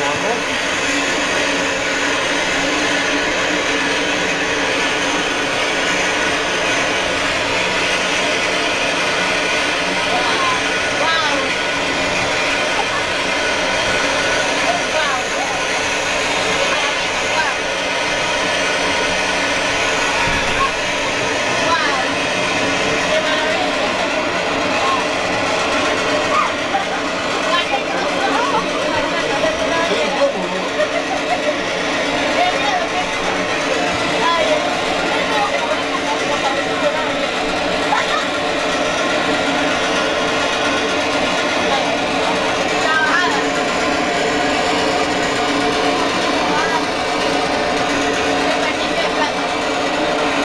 forma